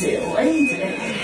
Silly.